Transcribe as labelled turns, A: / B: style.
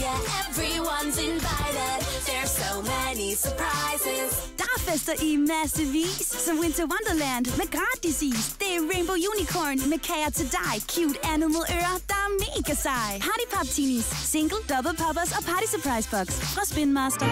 A: yeah, everyone's invited. There's so many surprises.
B: Der er fester i massevis, som Winter Wonderland med gratis is. Det er Rainbow Unicorn med kager til dig. Cute animal ører, der er mega sej. Party Popteenies, single, double poppers og party surprise box fra Spin Master.